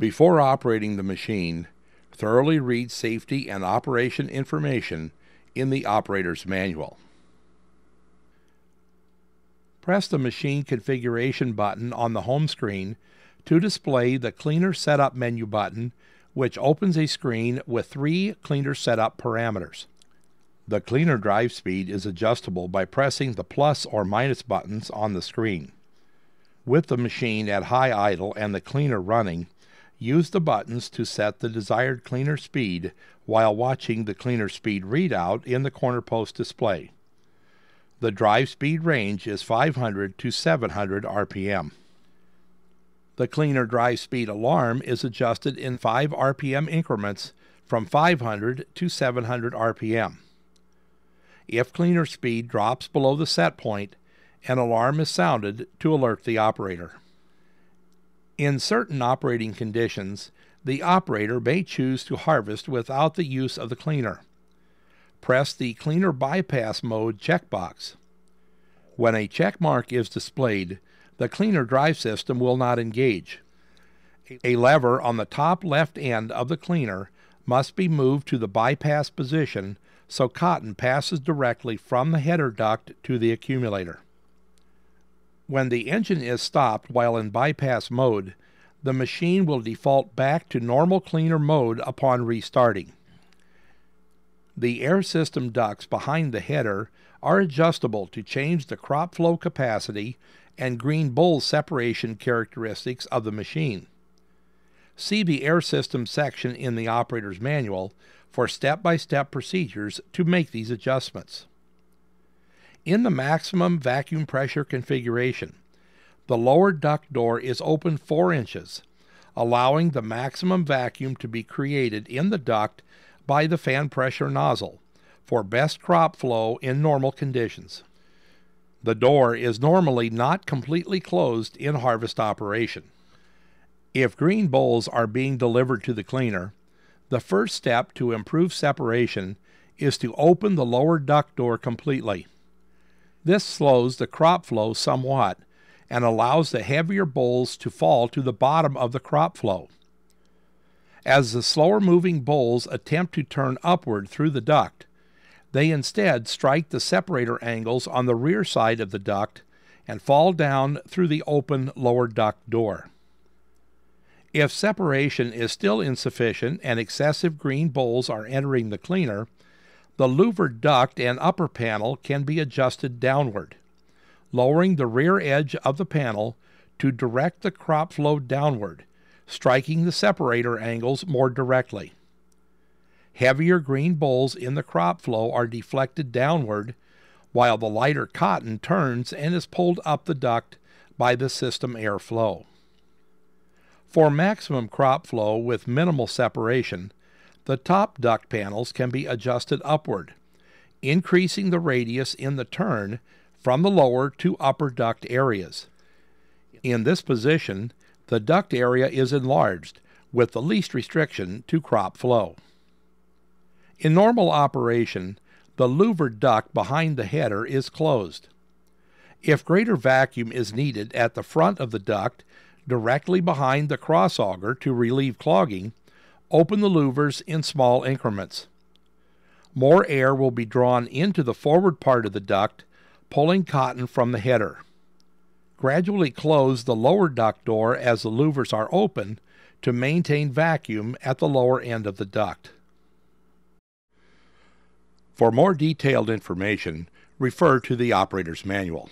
Before operating the machine, thoroughly read safety and operation information in the operator's manual. Press the machine configuration button on the home screen to display the Cleaner Setup menu button, which opens a screen with three cleaner setup parameters. The cleaner drive speed is adjustable by pressing the plus or minus buttons on the screen. With the machine at high idle and the cleaner running, use the buttons to set the desired cleaner speed while watching the cleaner speed readout in the corner post display. The drive speed range is 500 to 700 RPM. The cleaner drive speed alarm is adjusted in 5 RPM increments from 500 to 700 RPM. If cleaner speed drops below the set point, an alarm is sounded to alert the operator. In certain operating conditions, the operator may choose to harvest without the use of the cleaner. Press the Cleaner Bypass Mode checkbox. When a check mark is displayed, the cleaner drive system will not engage. A lever on the top left end of the cleaner must be moved to the bypass position so cotton passes directly from the header duct to the accumulator. When the engine is stopped while in bypass mode, the machine will default back to normal cleaner mode upon restarting. The air system ducts behind the header are adjustable to change the crop flow capacity and green boll separation characteristics of the machine. See the air system section in the operator's manual for step by step procedures to make these adjustments. In the maximum vacuum pressure configuration, the lower duct door is open 4 inches, allowing the maximum vacuum to be created in the duct by the fan pressure nozzle for best crop flow in normal conditions. The door is normally not completely closed in harvest operation. If green bolls are being delivered to the cleaner, the first step to improve separation is to open the lower duct door completely. This slows the crop flow somewhat and allows the heavier bolls to fall to the bottom of the crop flow. As the slower moving bolls attempt to turn upward through the duct, they instead strike the separator angles on the rear side of the duct and fall down through the open lower duct door. If separation is still insufficient and excessive green bolls are entering the cleaner, the louvered duct and upper panel can be adjusted downward, lowering the rear edge of the panel to direct the crop flow downward, striking the separator angles more directly. Heavier green bolls in the crop flow are deflected downward, while the lighter cotton turns and is pulled up the duct by the system air flow. For maximum crop flow with minimal separation, the top duct panels can be adjusted upward, increasing the radius in the turn from the lower to upper duct areas. In this position, the duct area is enlarged with the least restriction to crop flow. In normal operation, the louvered duct behind the header is closed. If greater vacuum is needed at the front of the duct, directly behind the cross auger to relieve clogging, open the louvers in small increments. More air will be drawn into the forward part of the duct, pulling cotton from the header. Gradually close the lower duct door as the louvers are open to maintain vacuum at the lower end of the duct. For more detailed information, refer to the operator's manual.